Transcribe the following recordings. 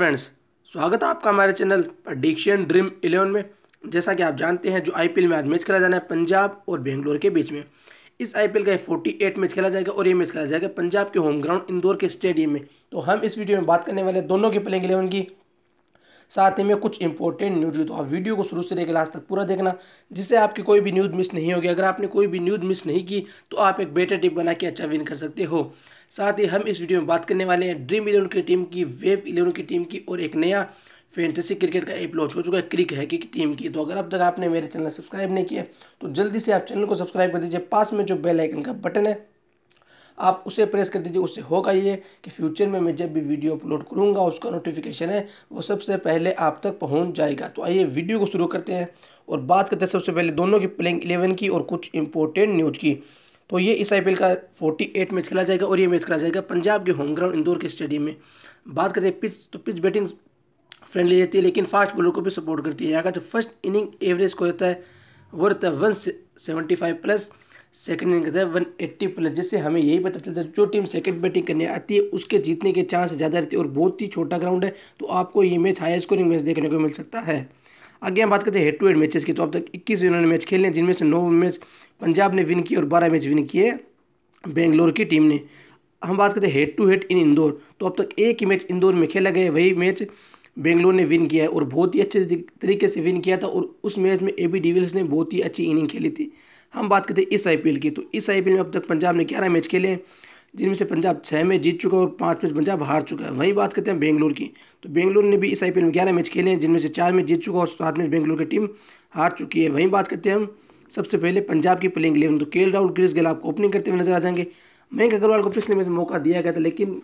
Friends, स्वागत है आपका हमारे चैनल प्रडिक्शन ड्रीम इलेवन में। जैसा कि आप जानते हैं, जो आईपीएल में आज मैच खेला जाना है पंजाब और बेंगलोर के बीच में। इस आईपीएल का फोर्टी एट मैच खेला जाएगा और ये मैच खेला जाएगा पंजाब के होम ग्राउंड इंदौर के स्टेडियम में। तो हम इस वीडियो में बात करने वाले दोनों की प्लेइंग इलेवन की। साथ ही में कुछ इंपॉर्टेंट न्यूज़ तो आप वीडियो को शुरू से लेकर लास्ट तक पूरा देखना, जिससे आपकी कोई भी न्यूज़ मिस नहीं होगी। अगर आपने कोई भी न्यूज़ मिस नहीं की तो आप एक बेटर टिप बना के अच्छा विन कर सकते हो। साथ ही हम इस वीडियो में बात करने वाले हैं ड्रीम इलेवन की टीम की वेव इलेवन की टीम की और एक नया फैंटेसी क्रिकेट का ऐप लॉन्च हो चुका है क्रिक है की टीम की। तो अगर अब तक आपने मेरे चैनल सब्सक्राइब नहीं किया तो जल्दी से आप चैनल को सब्सक्राइब कर दीजिए। पास में जो बेल आइकन का बटन है आप उसे प्रेस कर दीजिए, उससे होगा ये कि फ्यूचर में मैं जब भी वीडियो अपलोड करूँगा, उसका नोटिफिकेशन है, वो सबसे पहले आप तक पहुँच जाएगा। तो आइए वीडियो को शुरू करते हैं और बात करते हैं सबसे पहले दोनों की प्लेइंग इलेवन की और कुछ इंपॉर्टेंट न्यूज़ की। तो ये इस आईपीएल का फोर्टी एट मैच खेला जाएगा और ये मैच खेला जाएगा पंजाब के होम ग्राउंड इंदौर के स्टेडियम में। बात करते हैं पिच तो पिच बैटिंग फ्रेंडली रहती है, लेकिन फास्ट बॉलर को भी सपोर्ट करती है। यहाँ का जो फ़र्स्ट इनिंग एवरेज को रहता है, वो रहता है one seventy five plus second inning रहता है वन एट्टी प्लस जिससे हमें यही पता चलता है जो टीम सेकंड बैटिंग करने आती है, उसके जीतने के चांस ज़्यादा रहते हैं और बहुत ही छोटा ग्राउंड है तो आपको ये मैच हाई स्कोरिंग मैच देखने को मिल सकता है। आगे हम बात करते हैं हेड टू हेड मैचेस की तो अब तक इक्कीस इन्होंने मैच खेले हैं, जिनमें से नौ मैच पंजाब ने विन किए और बारह मैच विन किए बेंगलोर की टीम ने। हम बात करते हैं head to head in Indore तो अब तक एक ही मैच इंदौर में खेला गया वही मैच बेंगलोर ने विन किया है और बहुत ही अच्छे तरीके से विन किया था और उस मैच में ए बी डिविल्स ने बहुत ही अच्छी इनिंग खेली थी। हम बात करते हैं इस आईपीएल की। तो इस आईपीएल में अब तक पंजाब ने ग्यारह मैच खेले हैं, जिनमें से पंजाब छः मैच जीत चुका है और पाँच मैच पंजाब हार चुका है। वहीं बात करते हैं बेंगलोर की। तो बेंगलोर ने भी इस आईपीएल में ग्यारह मैच खेले हैं, जिनमें से चार मैच जीत चुका और सात मैच बेंगलोर की टीम हार चुकी है। वहीं बात करते हैं हम सबसे पहले पंजाब की प्लेइंग इलेवन। तो के राहुल, क्रिस गेल आपको ओपनिंग करते हुए नज़र आ जाएँगे। मयंक अग्रवाल को पिछले मैच में मौका दिया गया था, लेकिन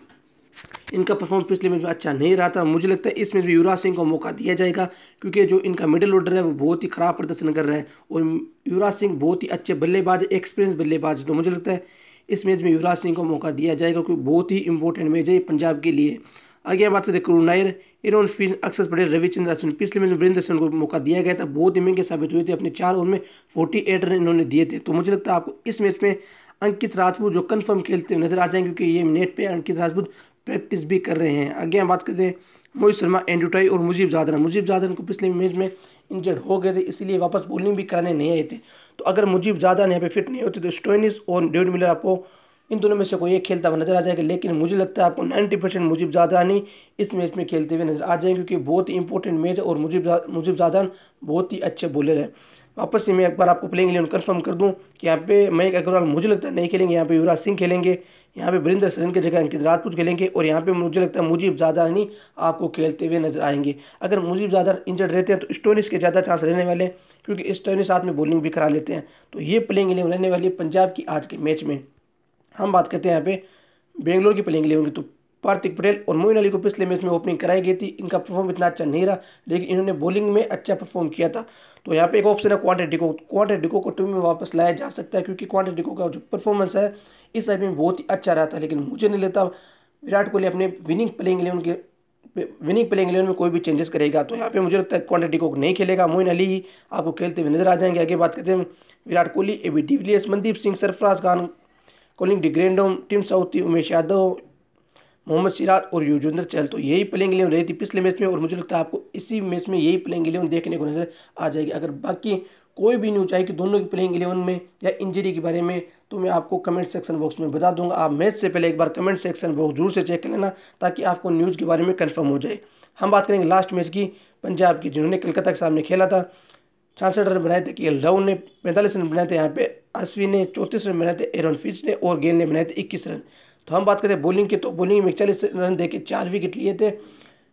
इनका परफॉर्म पिछले मैच में अच्छा नहीं रहा था। मुझे लगता है इस मैच में युवराज सिंह को मौका दिया जाएगा, क्योंकि जो इनका मिडिल ऑर्डर है, वो बहुत ही ख़राब प्रदर्शन कर रहा है। और युवराज सिंह बहुत ही अच्छे बल्लेबाज एक्सपीरियंस बल्लेबाज तो मुझे लगता है इस मैच में युवराज सिंह को मौका दिया जाएगा, क्योंकि बहुत ही इंपॉर्टेंट मैच है पंजाब के लिए। आगे बात करते करुण नायर। इरोन फिन अक्षर पटेल रविचंद्र अश्विन पिछले मैच में वीरेंद्र सिंह को मौका दिया गया था। बहुत ही महँगे साबित हुए थे। अपने चार ओवर में फोर्टी एट रन इन्होंने दिए थे। तो मुझे लगता है आपको इस मैच में अंकित राजपूत जो कंफर्म खेलते हुए नज़र आ जाएँगे, क्योंकि ये नेट पे अंकित राजपूत प्रैक्टिस भी कर रहे हैं। आगे हम बात करते हैं मोहित शर्मा एंड्रूटाई और मुजीब जादरा। मुजीब जादरा को पिछले मैच में इंजर्ड हो गए थे, इसलिए वापस बॉलिंग भी कराने नहीं आए थे। तो अगर मुजीब जादरा यहाँ पे फिट नहीं होते तो स्टोइनिस और डेविड मिलर आपको इन दोनों में से कोई एक खेलता हुआ नज़र आ जाएगा। लेकिन मुझे लगता है आपको 90 परसेंट मुजीब जादरानी इस मैच में खेलते हुए नज़र आ जाएँगे, क्योंकि बहुत ही इंपॉर्टेंट मैच है और मुजीब मुजीब जादरान बहुत ही अच्छे बॉलर है। वापस से मैं एक बार आपको प्लेइंग इलेवन कंफर्म कर दूँ कि यहाँ पे मयंक अग्रवाल मुझे लगता है नहीं खेलेंगे, यहाँ पे युवराज सिंह खेलेंगे, यहाँ पे वरिंदर सरन की जगह अंकित राजपूत खेलेंगे और यहाँ पे मुझे लगता है मुजीब नहीं आपको खेलते हुए नज़र आएँगे। अगर मुजीब ज़्यादा इंजर्ड रहते हैं तो स्टोनिस के ज़्यादा चांस रहने वाले हैं क्योंकि स्टोनिस साथ में बॉलिंग भी करा लेते हैं। तो ये प्लेइंग इलेवन रहने वाली है पंजाब की आज के मैच में हम बात करते हैं यहाँ पे बेंगलोर की प्लेइंग इलेवन की तो पार्थिक पटेल और मोइन अली को पिछले मैच में ओपनिंग कराई गई थी। इनका परफॉर्म इतना अच्छा नहीं रहा, लेकिन इन्होंने बॉलिंग में अच्छा परफॉर्म किया था। तो यहाँ पे एक ऑप्शन है क्वांटे डिको क्वांटे डिको को टीम में वापस लाया जा सकता है, क्योंकि क्वांटे डिको का जो परफॉर्मेंस है, इस आई में बहुत ही अच्छा रहा था। लेकिन मुझे नहीं लगता विराट कोहली अपने विनिंग प्लेइंग इलेवन के विनिंग प्लेइंग इलेवन में कोई भी चेंजेस करेगा। तो यहाँ पे मुझे लगता है क्वांटिटी को नहीं खेलेगा। मोइन अली ही आपको खेलते हुए नज़र आ जाएँगे। आगे बात करते हैं Virat Kohli A B de Villiers Mandeep Singh Sarfaraz Khan Colin de Grandhomme Tim Southee Umesh Yadav Mohammed Siraj और युजवेंद्र चहल तो यही प्लेइंग इलेवन रही थी पिछले मैच में और मुझे लगता है आपको इसी मैच में यही प्लेइंग इलेवन देखने को नज़र आ जाएगी। अगर बाकी कोई भी न्यूज़ आई कि दोनों की प्लेइंग इलेवन में या इंजरी के बारे में तो मैं आपको कमेंट सेक्शन बॉक्स में बता दूँगा। आप मैच से पहले एक बार कमेंट सेक्शन बॉक्स ज़रूर से चेक कर लेना ताकि आपको न्यूज़ के बारे में कन्फर्म हो जाए। हम बात करेंगे लास्ट मैच की, पंजाब की, जिन्होंने कलकत्ता के सामने खेला था। छियासठ रन बनाए थे के राहुल ने, पैंतालीस रन बनाए थे यहाँ पे, अश्विन ने, चौंतीस रन बनाए थे, एरन फिच ने और गेल ने बनाए थे इक्कीस रन। तो हम बात करें बॉलिंग की तो बॉलिंग में चालीस रन दे के चार विकेट लिए थे।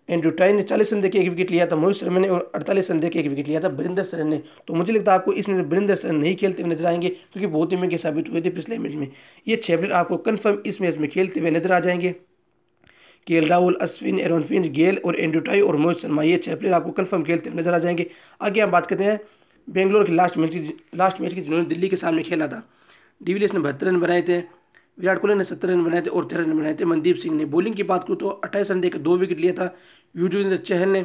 एंड्रू टाई ने चालीस रन देके एक विकेट लिया था, मोहित शर्मा ने और अड़तालीस रन देके एक विकेट लिया था, बरिंदर सरन ने। तो मुझे लगता है आपको इसमें बरिंदर सरन नहीं खेलते हुए नज़र आएँगे, क्योंकि बहुत ही महँगे साबित हुए थे पिछले मैच में। ये छः प्लेयर आपको कन्फर्म इस मैच में खेलते हुए नज़र आ जाएँगे। K L Rahul, Ashwin, Aaron Finch, Gayle और एंड्रू टाई और मोहित शर्मा, ये छः प्लेयर आपको कन्फर्म खेलते हुए नज़र आ जाएँगे। आगे हम बात करते हैं, बेंगलोर के लास्ट मैच की लास्ट मैच की जिन्होंने दिल्ली के सामने खेला था। डिविलियर्स ने बहत्तर रन बनाए थे। विराट कोहली ने सत्तर रन बनाए थे और तेरह रन बनाए थे। मनदीप सिंह ने बॉलिंग की बात करूँ तो अट्ठाईस रन देकर दो विकेट लिया था। युजवेंद्र चहल ने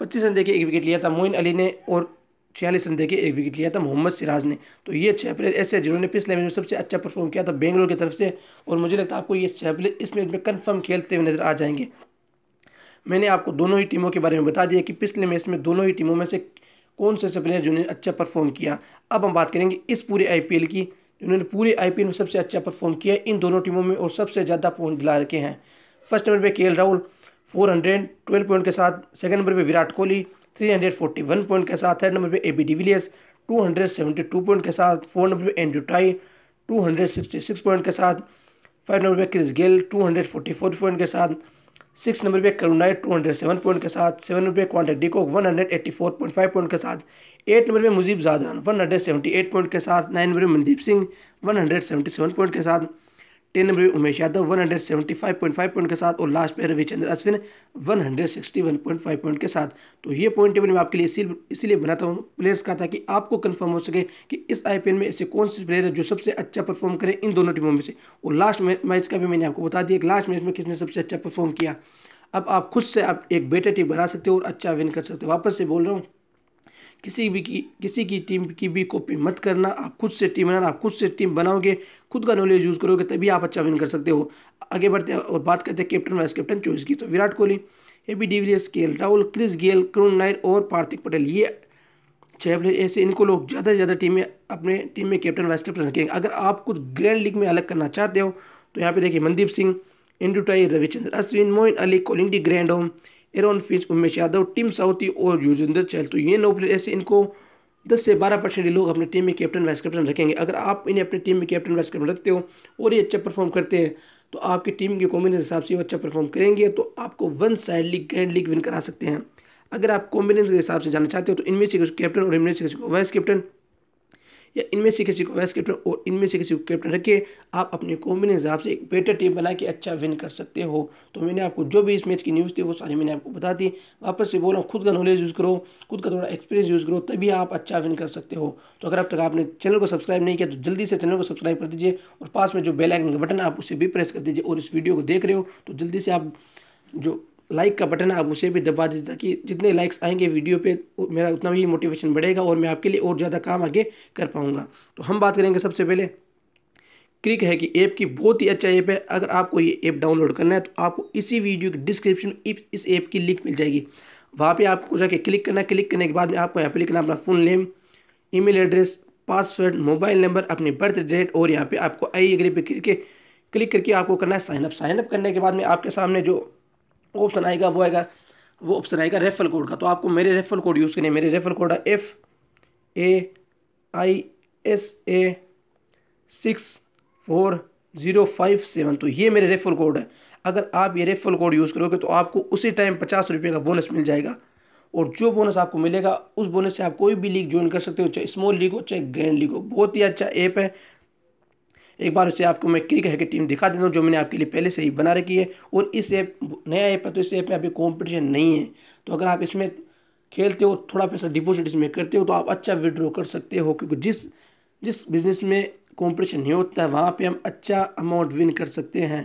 पच्चीस रन देकर एक विकेट लिया था। मोइन अली ने और छियालीस रन देके एक विकेट लिया था। मोहम्मद सिराज ने। तो ये छः प्लेयर ऐसे जिन्होंने पिछले मैच में सबसे अच्छा परफॉर्म किया था बेंगलोर की तरफ़ से। और मुझे लगता है आपको ये छः प्लेयर इस मैच में कन्फर्म खेलते हुए नज़र आ जाएँगे। मैंने आपको दोनों ही टीमों के बारे में बता दिया कि पिछले मैच में दोनों ही टीमों में से कौन से ऐसे प्लेयर जिन्होंने अच्छा परफॉर्म किया। अब हम बात करेंगे इस पूरे आईपीएल की। जिन्होंने पूरे आई में सबसे अच्छा परफॉर्म किया इन दोनों टीमों में और सबसे ज़्यादा पॉइंट दिला रखे हैं। फ़र्स्ट नंबर पर K Rahul four hundred twelve point के साथ। सेकंड नंबर पे Virat Kohli three hundred forty one point के साथ। थर्ड नंबर पे A B de Villiers two hundred seventy two point के साथ। फोर नंबर पे Andrew Tye two hundred sixty six point के साथ। फाइव नंबर पे Chris Gayle two hundred forty four point के साथ। सिक्स नंबर पे Karun two hundred seven point के साथ सेवन नंबर पे Quinton de Kock one hundred eighty four point five point के साथ एट नंबर पे Mujeeb Zadran one hundred seventy eight point के साथ नाइन नंबर पे Mandeep Singh one hundred seventy seven point के साथ ten number Umesh Yadav one hundred seventy five point five point के साथ और लास्ट पे Ravichandran Ashwin one hundred sixty one point five point के साथ। तो ये पॉइंट टेबल मैं आपके लिए इसी इसीलिए बनाता हूँ। प्लेयर्स का ताकि आपको कंफर्म हो सके कि इस आईपीएल में ऐसे कौन से प्लेयर है जो सबसे अच्छा परफॉर्म करे इन दोनों टीमों में से। और लास्ट मैच का भी मैंने आपको बता दिया कि लास्ट मैच में किसने सबसे अच्छा परफॉर्म किया। अब आप खुद से आप एक बेटर टीम बना सकते हो और अच्छा विन कर सकते हो। वापस से बोल रहा हूँ किसी भी की, किसी की टीम की भी कॉपी मत करना। आप खुद से टीम बनाना, आप खुद से टीम बनाओगे, खुद का नॉलेज यूज़ करोगे, तभी आप अच्छा विन कर सकते हो। आगे बढ़ते हैं और बात करते हैं कैप्टन वाइस कैप्टन चॉइस की। तो Virat Kohli A B de Villiers K Rahul Chris Gayle Karun Nair और पार्थिक पटेल ये छः प्लेयर ऐसे इनको लोग ज़्यादा से ज़्यादा टीम अपने टीम में कैप्टन वाइस कैप्टन रखेंगे। अगर आप कुछ ग्रैंड लीग में अलग करना चाहते हो तो यहाँ पे देखिए Mandeep Singh Andrew Tye Ravichandran Ashwin Moeen Ali Colin de Grandhomme Aaron Finch, Umesh Yadav, Tim Southee और युजेंद्र चहल। तो ये नौ प्लेयर ऐसे, इनको दस से बारह परसेंट लोग अपनी टीम में कैप्टन वाइस कैप्टन रखेंगे। अगर आप इन्हें अपनी टीम में कैप्टन वाइस कैप्टन रखते हो और ये अच्छा परफॉर्म करते हैं तो आपकी टीम के कॉम्बिनेशन हिसाब से वो अच्छा परफॉर्म करेंगे तो आपको one side league grand league win करा सकते हैं। अगर आप कॉम्बिनेशन के हिसाब से जाना चाहते हो तो इनमें से कैप्टन और इनमें से किसी को वाइस कैप्टन या इनमें से किसी को वाइस कैप्टन और इनमें से किसी को कैप्टन रखिए। आप अपने कॉम्बिनेशन हिसाब से एक बेटर टीम बना के अच्छा विन कर सकते हो। तो मैंने आपको जो भी इस मैच की न्यूज़ थी, वो सारी मैंने आपको बता दी। वापस से बोला खुद का नॉलेज यूज़ करो, खुद का थोड़ा एक्सपीरियंस यूज़ करो, तभी आप अच्छा विन कर सकते हो। तो अगर अब तक आपने चैनल को सब्सक्राइब नहीं किया तो जल्दी से चैनल को सब्सक्राइब कर दीजिए और पास में जो बेल आइकन का बटन आप उसे भी प्रेस कर दीजिए और इस वीडियो को देख रहे हो तो जल्दी से आप जो लाइक का बटन है आप उसे भी दबा दीजिए ताकि जितने लाइक्स आएँगे वीडियो पे मेरा उतना ही मोटिवेशन बढ़ेगा और मैं आपके लिए और ज़्यादा काम आगे कर पाऊँगा। तो हम बात करेंगे सबसे पहले क्रिक है कि ऐप की बहुत ही अच्छा ऐप है। अगर आपको ये ऐप डाउनलोड करना है तो आपको इसी वीडियो के डिस्क्रिप्शन इस ऐप की लिंक मिल जाएगी। वहाँ पे आपको जाके क्लिक करना क्लिक करने के बाद में आपको यहाँ पे लिखना अपना full name email address password mobile number अपनी बर्थ डेट और यहाँ पे आपको आई एग्री पे क्लिक क्लिक करके आपको करना है साइनअप साइनअप करने के बाद में आपके सामने जो ऑप्शन आएगा, वो आएगा, वो ऑप्शन आएगा रेफल कोड का। तो आपको मेरे रेफल कोड यूज़ करने मेरे रेफल कोड है F A I S A six four zero five seven तो ये मेरे रेफल कोड है। अगर आप ये रेफल कोड यूज़ करोगे तो आपको उसी टाइम पचास रुपये का बोनस मिल जाएगा। और जो बोनस आपको मिलेगा, उस बोनस से आप कोई भी लीग ज्वाइन कर सकते हो, चाहे स्मॉल लीग हो, चाहे ग्रैंड लीग हो। बहुत ही अच्छा ऐप है। एक बार उसे आपको मैं क्रिक है कि टीम दिखा देता हूँ, जो मैंने आपके लिए पहले से ही बना रखी है। और इस ऐप, नया ऐप है तो इस ऐप में अभी कॉम्पिटिशन नहीं है। तो अगर आप इसमें खेलते हो, थोड़ा पैसा डिपोजिट इसमें करते हो तो आप अच्छा विड्रॉ कर सकते हो, क्योंकि जिस जिस बिज़नेस में कॉम्पिटिशन नहीं होता है वहाँ पर हम अच्छा अमाउंट विन कर सकते हैं।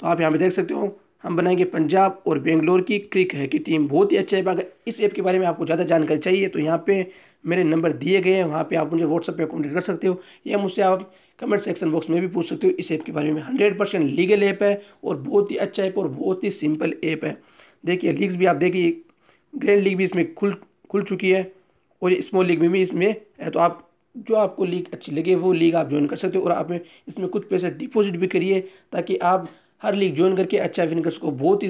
तो आप यहाँ पर देख सकते हो हम बनाएँगे पंजाब और बेंगलोर की क्रिक है की टीम बहुत ही अच्छा है। अगर इस ऐप के बारे में आपको ज़्यादा जानकारी चाहिए तो यहाँ पे मेरे नंबर दिए गए हैं। वहाँ पे आप मुझे व्हाट्सएप पे कॉन्टेक्ट कर सकते हो या मुझसे आप कमेंट सेक्शन बॉक्स में भी पूछ सकते हो। इस ऐप के बारे में हंड्रेड परसेंट लीगल ऐप है और बहुत ही अच्छा ऐप और बहुत ही सिंपल ऐप है। देखिए लीग्स भी आप देखिए ग्रैंड लीग भी इसमें खुल खुल चुकी है और स्मॉल लीग में भी इसमें है। तो आप, जो आपको लीग अच्छी लगे, वो लीग आप ज्वाइन कर सकते हो और आप इसमें कुछ पैसे डिपॉजिट भी करिए ताकि आप हर लीग ज्वाइन करके अच्छा विन कर सको बहुत ही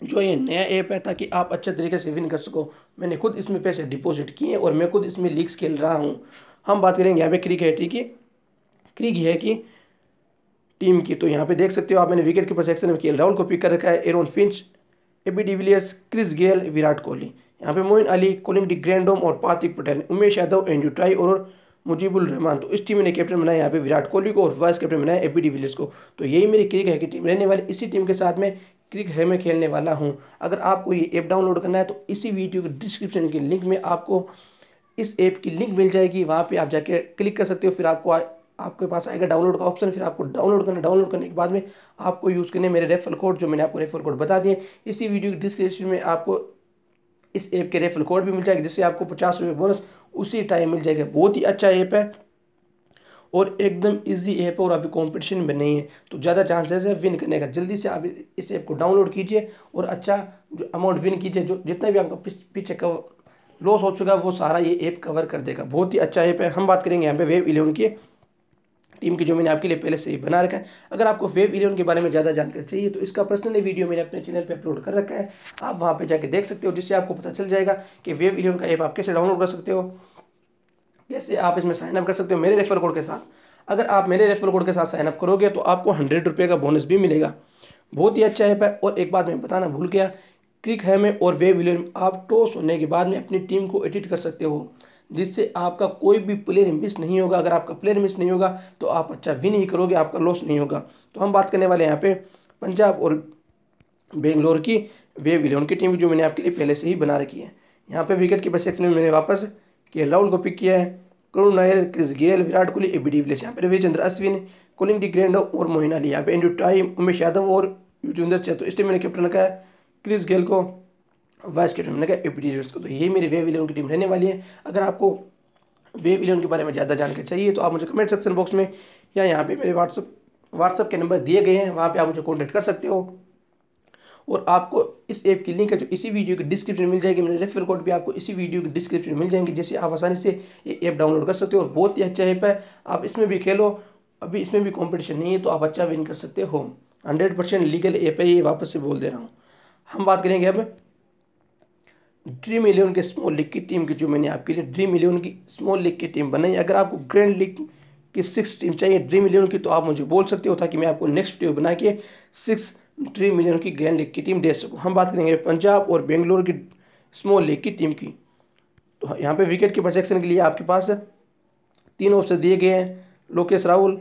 जो ये नया ऐप है ताकि आप अच्छे तरीके से विन कर सको मैंने खुद इसमें पैसे डिपॉजिट किए और मैं खुद इसमें लीग्स खेल रहा हूँ। हम बात करेंगे यहाँ पे क्रिकेट की क्रिक है? कि टीम की तो यहाँ पे देख सकते हो आप, मैंने विकेट कीपर सेक्शन में के राहुल को पिक कर रखा है Aaron Finch A B de Villiers Chris Gayle Virat Kohli. यहाँ पे Moeen Ali, Colin de Grandhomme और पार्थिक पटेल, उमेश यादव एंड्रू टाई और मुजीबुल रहमान। तो इस टीम ने कैप्टन बनाया यहाँ पे विराट कोहली को और वाइस कैप्टन बनाया ए डिविलियर्स को। तो यही मेरी क्रिक है की टीम रहने वाली इसी टीम के साथ में क्रिक है, मैं खेलने वाला हूँ। अगर आपको ये ऐप डाउनलोड करना है तो इसी वीडियो के डिस्क्रिप्शन के लिंक में आपको इस ऐप की लिंक मिल जाएगी। वहाँ पे आप जाके क्लिक कर सकते हो, फिर आपको आपके पास आएगा डाउनलोड का ऑप्शन फिर आपको डाउनलोड करना डाउनलोड करने के बाद में आपको यूज़ करने मेरे रेफर कोड जो मैंने आपको रेफर कोड बता दिए इसी वीडियो के डिस्क्रिप्शन में आपको इस ऐप के रेफर कोड भी मिल जाएगा, जिससे आपको पचास रुपये बोनस उसी टाइम मिल जाएगा। बहुत ही अच्छा ऐप है और एकदम इजी ऐप है और अभी कंपटीशन में नहीं है। तो ज़्यादा चांसेस है विन करने का। जल्दी से आप इस ऐप को डाउनलोड कीजिए और अच्छा जो अमाउंट विन कीजिए, जो जितना भी आपका पीछे का लॉस हो चुका है, वो सारा ये ऐप कवर कर देगा। बहुत ही अच्छा ऐप है। हम बात करेंगे यहाँ पे वेव इलेवन की। टीम की जो मैंने आपके लिए पहले से ही बना रखा है। अगर आपको वेव इलेवन के बारे में ज़्यादा जानकारी चाहिए तो इसका पर्सनली वीडियो मैंने अपने चैनल पे अपलोड कर रखा है। आप वहाँ पर जाके देख सकते हो, जिससे आपको पता चल जाएगा कि वेव इलेवन का ऐप आप कैसे डाउनलोड कर सकते हो। कैसे आप इसमें साइनअप कर सकते हो मेरे रेफर कोड के साथ। अगर आप मेरे रेफर कोड के साथ साइनअप करोगे तो आपको हंड्रेड रुपये का बोनस भी मिलेगा। बहुत ही अच्छा ऐप है और एक बात मैं बताना भूल गया, क्रिक है में और वे विलियन आप टॉस होने के बाद में अपनी टीम को एडिट कर सकते हो। जिससे आपका कोई भी प्लेयर मिस नहीं होगा। अगर आपका प्लेयर मिस नहीं होगा तो आप अच्छा विन ही करोगे, आपका लॉस नहीं होगा। तो हम बात करने वाले हैं यहाँ पे पंजाब और बेंगलोर की वे विलियन की टीम जो मैंने आपके लिए पहले से ही बना रखी है। यहाँ पे विकेट कीपर सेक्शन में मैंने वापस के राहुल को पिक किया है। Karun Nair, Chris Gayle, Virat Kohli A B de Villiers यहाँ पे Ravichandran Ashwin Colin de Grandhomme और मोहिन अली। यहाँ पे एंड्रू टाइम उमेश यादव और युजवेंद्र चहल तो इस टीम मैंने कैप्टन रखा है। क्रिस गेल को वाइस कैप्टन मैंने कहा एपीडियर्स को। तो ये मेरी वेव इलेवन की टीम रहने वाली है। अगर आपको वेव इलेवन के बारे में ज़्यादा जानकारी चाहिए तो आप मुझे कमेंट सेक्शन बॉक्स में या यहाँ पे मेरे व्हाट्सअप व्हाट्सअप के नंबर दिए गए हैं। वहाँ पे आप मुझे कॉन्टैक्ट कर सकते हो। और आपको इस ऐप की लिंक है, जो इसी वीडियो की डिस्क्रिप्शन में मिल जाएगी। मेरे रेफर कोड भी आपको इसी वीडियो की डिस्क्रिप्शन में मिल जाएँगे, जिससे आप आसानी से ये ऐप डाउनलोड कर सकते हो। और बहुत ही अच्छा ऐप है। आप इसमें भी खेलो। अभी इसमें भी कॉम्पिटिशन नहीं है तो आप अच्छा विन कर सकते हो। हंड्रेड परसेंट लीगल ऐप है ये, वापस से बोल दे रहा हूँ। हम बात करेंगे अब ड्रीम इलेवन के स्मॉल लीग की टीम की जो मैंने आपके लिए ड्रीम इलेवन की स्मॉल लीग की टीम बनाई। अगर आपको ग्रैंड लीग की सिक्स टीम चाहिए ड्रीम इलेवन की तो आप मुझे बोल सकते हो ताकि मैं आपको नेक्स्ट वीडियो बना के सिक्स ड्रीम इलेवन की ग्रैंड लीग की टीम दे सकूँ। हम बात करेंगे पंजाब और बेंगलोर की स्मॉल लीग की टीम की। तो यहाँ पे विकेट के प्रोजेक्शन के लिए आपके पास तीन ऑप्शन दिए गए हैं। लोकेश राहुल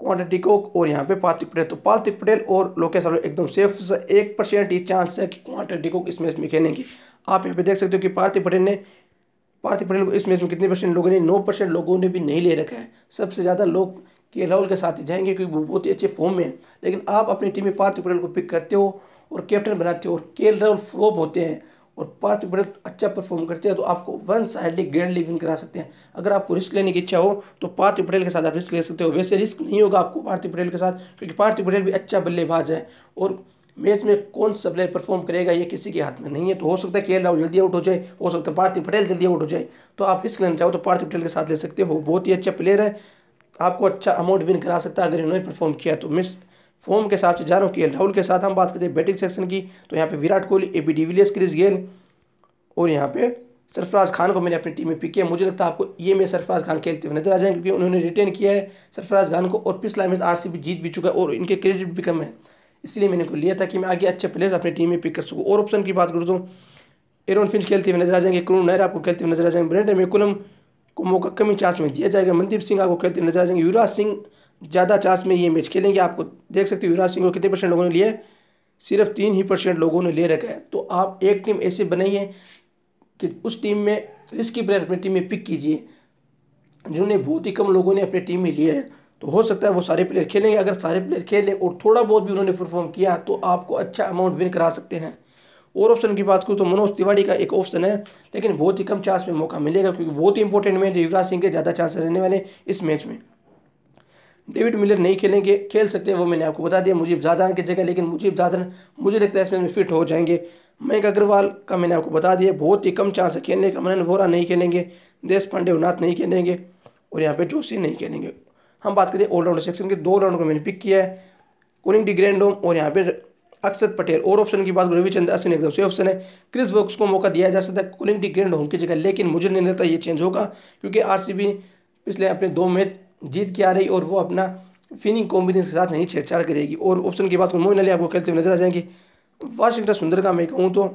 क्वांटिटी कोक और यहाँ पे पार्थिक पटेल तो पार्थिक पटेल और लोकेश राहुल एकदम सेफ़ से एक परसेंट ही चांस है कि क्वांटिटी कोक इस मैच में खेलेंगे। आप यहाँ पे देख सकते हो कि पार्थिव पटेल ने पार्थिव पटेल को इस मैच में कितने परसेंट लोगों ने, नौ परसेंट लोगों ने भी नहीं ले रखा है। सबसे ज़्यादा लोग के राहुल के साथ ही जाएँगे क्योंकि वो बहुत ही अच्छे फॉर्म में है। लेकिन आप अपनी टीम में पार्थिव पटेल को पिक करते हो और कैप्टन बनाते हो और के राहुल फ्लॉप होते हैं। और पार्थिव पटेल अच्छा परफॉर्म करते हैं तो आपको one sidedly grand league win करा सकते हैं। अगर आपको रिस्क लेने की इच्छा हो तो पार्थिव पटेल के साथ आप रिस्क ले सकते हो। वैसे रिस्क नहीं होगा आपको पार्थिव पटेल के साथ, क्योंकि पार्थिव पटेल भी अच्छा बल्लेबाज है। और मैच में कौन सा प्लेयर परफॉर्म करेगा, ये किसी के हाथ में नहीं है। तो हो सकता है के राहुल जल्दी आउट हो जाए, हो सकता है पार्थिव पटेल जल्दी आउट हो जाए। तो आप रिस्क लेना चाहो तो पार्थिव पटेल के साथ ले सकते हो। बहुत ही अच्छा प्लेयर है। आपको अच्छा अमाउंट विन करा सकता है, अगर इन्होंने परफॉर्म किया तो मिस फॉर्म के हिसाब से जा रहा हूँ के राहुल के साथ हम बात करते हैं बैटिंग सेक्शन की। तो यहाँ पे Virat Kohli A B de Villiers Chris Gayle और यहाँ पे सरफराज खान को मैंने अपनी टीम में पिक किया। मुझे लगता है आपको ये में सरफराज खान खेलते हुए नज़र आ जाएँगे, क्योंकि उन्होंने रिटेन किया है। सरफराज खान को और पिछला मैच आर जीत भी चुका है और इनके क्रेडिट भी कम है। इसलिए मैंने को लिया था कि मैं आगे अच्छे प्लेयर्स अपनी टीम में पिक कर सकूँ। और ऑप्शन की बात करूँ तो एरोन फिंच खेलते हुए नज़र आ जाएँगे क्रून नायर आपको खेलते हुए नज़र आ जाएँगे, ब्रेंडन मेकुलम को मौका कमी चांस में दिया जाएगा, मनदीप सिंह आपको खेलते नज़र आ जाएँगे। युवराज सिंह ज़्यादा चांस में ये मैच खेलेंगे। आपको देख सकते हो युवराज सिंह को कितने परसेंट लोगों ने लिए सिर्फ़ तीन ही परसेंट लोगों ने ले रखा है। तो आप एक टीम ऐसी बनाइए कि उस टीम में रिस्की प्लेयर अपनी टीम में पिक कीजिए। जिन्होंने बहुत ही कम लोगों ने अपनी टीम में लिया है। तो हो सकता है वो सारे प्लेयर खेलेंगे अगर सारे प्लेयर खेलें और थोड़ा बहुत भी उन्होंने परफॉर्म किया तो आपको अच्छा अमाउंट विन करा सकते हैं। और ऑप्शन की बात करूँ तो मनोज तिवारी का एक ऑप्शन है। लेकिन बहुत ही कम चांस में मौका मिलेगा, क्योंकि बहुत ही इंपॉर्टेंट मैच है। युवराज सिंह के ज़्यादा चांस रहने वाले इस मैच में। डेविड मिलर नहीं खेलेंगे, खेल सकते हैं, वो मैंने आपको बता दिया। मुझे जादान की जगह, लेकिन मुझे ज़्यादा मुझे लगता है इसमें फिट हो जाएँगे। मयंक अग्रवाल का मैंने आपको बता दिया, बहुत ही कम चांस है खेलने का। मनन वोरा नहीं खेलेंगे, देश पांडे उनाथ नहीं खेलेंगे, और यहाँ पे जोशी नहीं खेलेंगे। हम बात करें ऑलराउंडर सेक्शन के, दो राउंड को मैंने पिक किया है। कुनिंग डी ग्रैंडोम और यहाँ पे अक्षत पटेल। और ऑप्शन की बात करें, रविचंद्र अश्विन एकदम से ऑप्शन है। क्रिस वॉक्स को मौका दिया जा सकता है कुलिंग डी ग्रैंड होम की जगह, लेकिन मुझे नहीं लगता ये चेंज होगा, क्योंकि आर पिछले अपने दो मैच जीत के आ रही और वो अपना फिनिंग कॉम्बिनेशन के साथ नहीं छेड़छाड़ करेगी। और ऑप्शन की बात मोइन अली आपको खेलते हुए नज़र आ जाएँगे। वाशिंगटन सुंदर का मैं कहूँ तो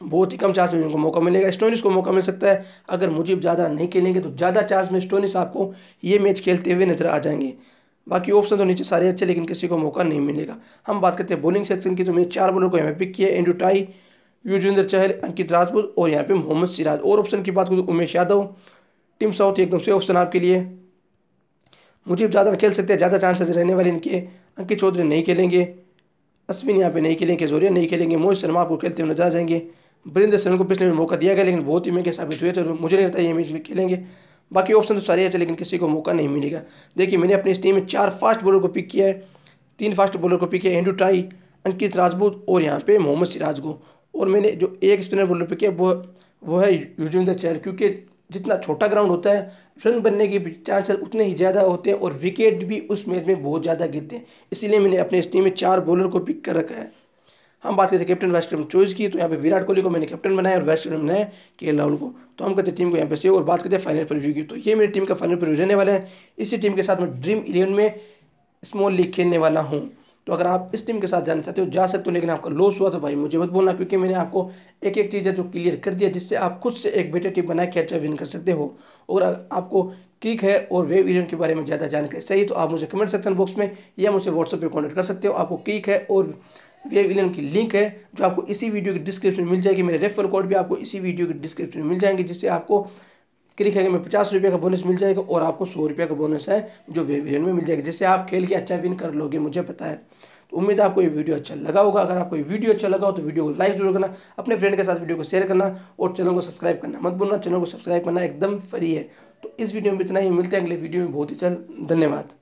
बहुत ही कम चांस में उनको मौका मिलेगा। स्टोनिस को मौका मिल सकता है। अगर मुझे ज़्यादा नहीं खेलेंगे तो ज़्यादा चांस में स्टोनिस आपको ये मैच खेलते हुए नज़र आ जाएँगे। बाकी ऑप्शन तो नीचे सारे अच्छे, लेकिन किसी को मौका नहीं मिलेगा। हम बात करते हैं बॉलिंग सेक्शन की तो मैंने चार बॉलर को यहाँ पे पिक किया। एंड्रू टाई युजवेंद्र चहल अंकित राजपूत और यहाँ पे मोहम्मद सिराज। और ऑप्शन की बात करूँ तो उमेश यादव। टीम साउथ एकदम से ऑप्शन आपके लिए। मुझे ज़्यादा खेल सकते हैं ज़्यादा चांसेस रहने वाले इनके। अंकित चौधरी नहीं खेलेंगे। अश्विन यहाँ पे नहीं खेलेंगे, जोरिया नहीं खेलेंगे, मोहित शर्मा आपको खेलते हुए नज़र आ जाएँगे। बरिंदर शर्मा को पिछले में मौका दिया गया, लेकिन बहुत ही महँगे साबित हुए थे मुझे नहीं लगता ये मैच में खेलेंगे। बाकी ऑप्शन तो सारे अच्छे लेकिन किसी को मौका नहीं मिलेगा। देखिए, मैंने अपनी इस टीम में चार फास्ट बॉलर को पिक किया है। तीन फास्ट बॉलर को पिक किया एंड्रू टाई अंकित राजपूत और यहाँ पे मोहम्मद सिराज को और मैंने जो एक स्पिनर बॉलर पिक किया, वो वो है युजवेंद्र चहल, क्योंकि जितना छोटा ग्राउंड होता है रन बनने के चांसेस उतने ही ज़्यादा होते हैं और विकेट भी उस मैच में बहुत ज़्यादा गिरते हैं। इसीलिए मैंने अपने इस टीम में चार बॉलर को पिक कर रखा है। हम बात करते हैं कैप्टन वाइस कैप्टन चॉइस की तो यहाँ पे विराट कोहली को मैंने कैप्टन बनाया और वाइस कैप्टन बनाया के एल राहुल को। तो हम कहते हैं टीम को यहाँ पे सेव और बात करते हैं फाइनल प्रिव्यू की। तो ये मेरी टीम का फाइनल प्रिव्यू रहने वाला है। इसी टीम के साथ मैं ड्रीम इलेवन में स्मॉल लीग खेलने वाला हूँ। तो अगर आप इस टीम के साथ जाना चाहते हो, जा सकते हो, लेकिन आपका लॉस हुआ तो भाई मुझे मत बोलना, क्योंकि मैंने आपको एक एक चीज़ है जो क्लियर कर दिया, जिससे आप खुद से एक बेटर टीम बना के अच्छा विन कर सकते हो। और आपको क्रिक है और वेव इवेंट के बारे में ज़्यादा जानकारी चाहिए तो आप मुझे कमेंट सेक्शन बॉक्स में या मुझे व्हाट्सएप पर कॉन्टेक्ट कर सकते हो। आपको क्रिक है और वेव विलियन की लिंक है, जो आपको इसी वीडियो की डिस्क्रिप्शन में मिल जाएगी। मेरे रेफर कोड भी आपको इसी वीडियो की डिस्क्रिप्शन में मिल जाएँगे, जिससे आपको क्लिक लिखेंगे में पचास रुपये का बोनस मिल जाएगा और आपको सौ रुपये का बोनस है जो वे विलियन में मिल जाएगा, जिससे आप खेल के अच्छा विन कर लोगे, मुझे पता है। तो उम्मीद है आपको ये वीडियो अच्छा लगा होगा। अगर आपको ये वीडियो अच्छा लगा हो तो वीडियो को लाइक ज़रूर करना, अपने फ्रेंड के साथ वीडियो को शेयर करना और चैनल को सब्सक्राइब करना मत भूलना। चैनल को सब्सक्राइब करना एकदम फ्री है। तो इस वीडियो में इतना ही, मिलते हैं अगले वीडियो में। बहुत ही जल्द धन्यवाद।